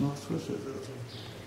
Nosso Jesus.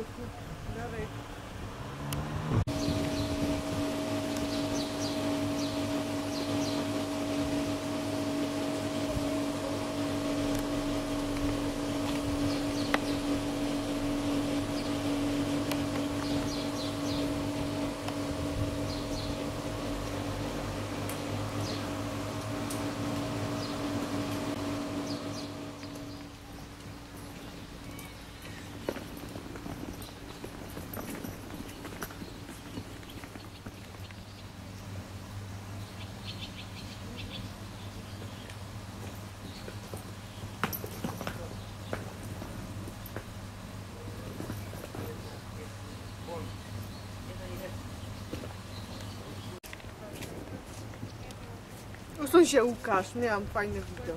the food. Odsuń się Łukasz, miałam fajny widok.